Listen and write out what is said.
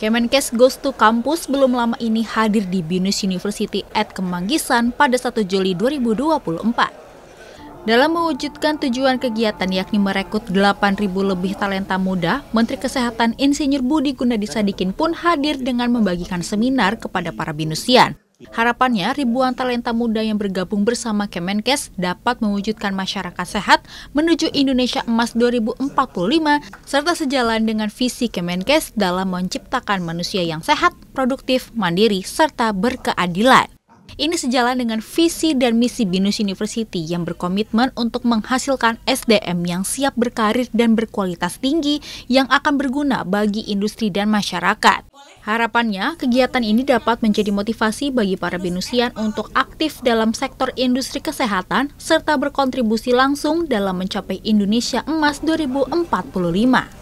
Kemenkes Goes to Campus belum lama ini hadir di Binus University at Kemanggisan pada 1 Juli 2024. Dalam mewujudkan tujuan kegiatan yakni merekrut 8.000 lebih talenta muda, Menteri Kesehatan Insinyur Budi Gunadi Sadikin pun hadir dengan membagikan seminar kepada para binusian. Harapannya, ribuan talenta muda yang bergabung bersama Kemenkes dapat mewujudkan masyarakat sehat menuju Indonesia Emas 2045 serta sejalan dengan visi Kemenkes dalam menciptakan manusia yang sehat, produktif, mandiri, serta berkeadilan. Ini sejalan dengan visi dan misi BINUS University yang berkomitmen untuk menghasilkan SDM yang siap berkarir dan berkualitas tinggi yang akan berguna bagi industri dan masyarakat. Harapannya, kegiatan ini dapat menjadi motivasi bagi para binusian untuk aktif dalam sektor industri kesehatan serta berkontribusi langsung dalam mencapai Indonesia Emas 2045.